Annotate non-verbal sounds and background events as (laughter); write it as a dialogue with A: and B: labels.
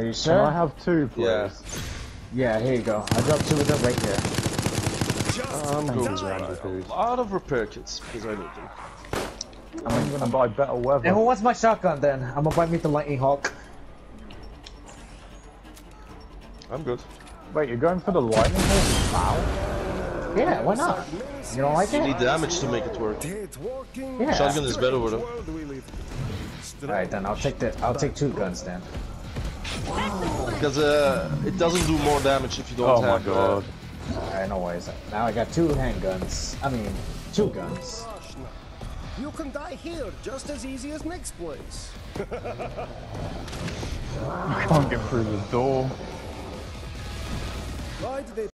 A: Are you
B: Can? I have two, please?
C: Yeah.
A: Yeah, here you go. I dropped two of them right here.
C: I'm going to
B: dude.
C: a lot of repair kits because I need them.
B: I'm gonna buy better weather.
A: And who wants my shotgun then? I'm gonna buy me the Lightning Hawk.
C: I'm good.
B: Wait, you're going for the lightning bolt? Wow.
A: Yeah, why not? You don't like
C: You need damage to make it work.
A: Yeah.
C: Shotgun is better with them.
D: World we live in.
A: Alright then, I'll take the I'll take two guns then.
C: Because uh, it doesn't do more damage if you don't
B: Oh my
C: have.
B: god.
A: Alright, no worries. Now I got two handguns. I mean, two guns.
D: You can die here just as easy as next place. (laughs)
B: Can't get through the door.
D: Why do they